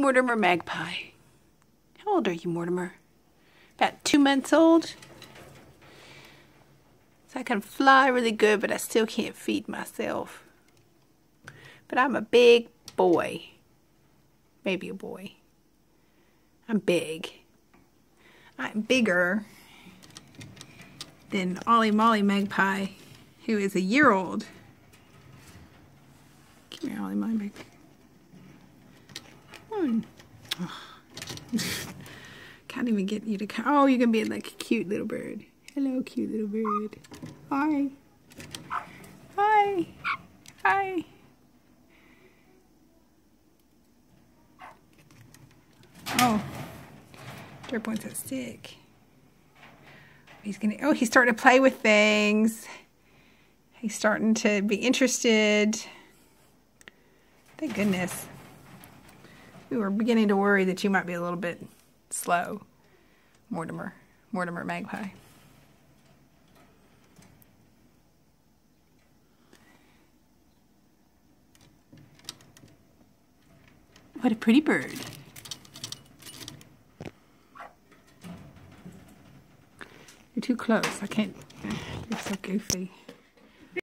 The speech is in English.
Mortimer Magpie. How old are you, Mortimer? About two months old? So I can fly really good, but I still can't feed myself. But I'm a big boy. Maybe a boy. I'm big. I'm bigger than Olly Molly Magpie, who is a year old. Come here, Olly Molly Magpie. Can't even get you to come. Oh, you're going to be like a cute little bird. Hello, cute little bird. Hi. Hi. Hi. Oh. Derp wants a stick. He's gonna, oh, he's starting to play with things. He's starting to be interested. Thank goodness. We were beginning to worry that you might be a little bit slow. Mortimer, Mortimer Magpie. What a pretty bird. You're too close. I can't. You're so goofy.